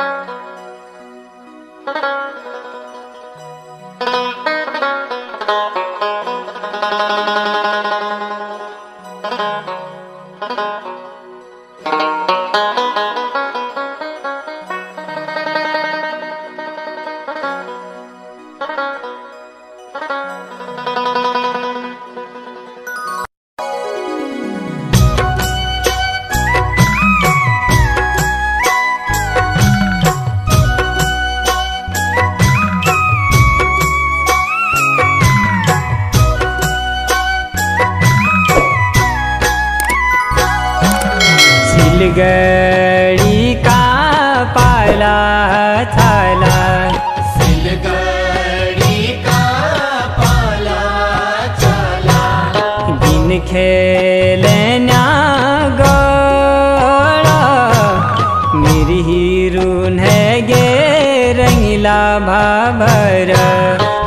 Bye. Siliguri का पाला थाला। सिलगड़ी का पाला थाला। दिन खेलना गोड़ा। मेरी ही रून है गे रंगीला भाभरा।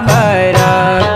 मरा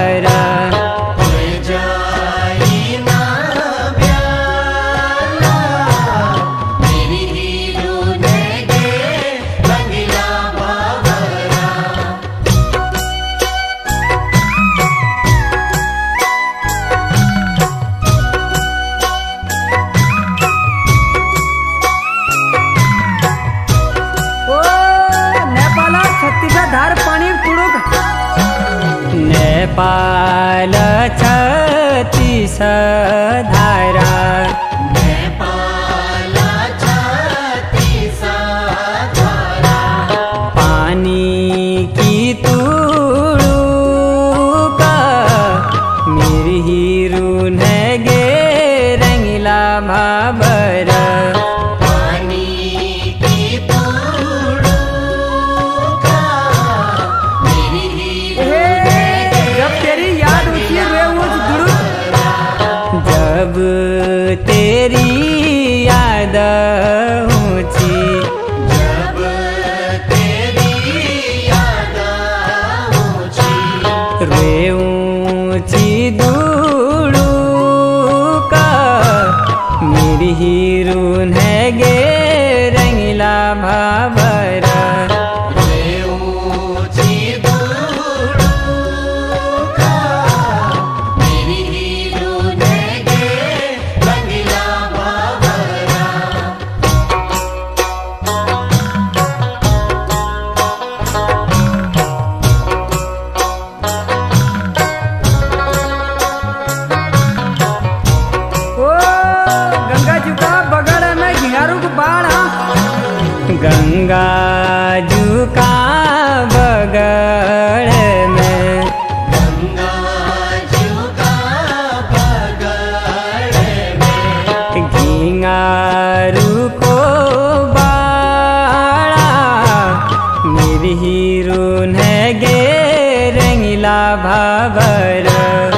Hara पालि धारा पालि धरा पानी की तूपा मेरिरुगे रंगला भाबर वे ऊँची दूड़ू का मेरी ही रून है। चुका बगड़ में घियारू बाड़ा गंगा जुका बगड़ में। गंगा जुका बगड़ में। घियारू को बाड़ा हीरो है गे रंगीला भावर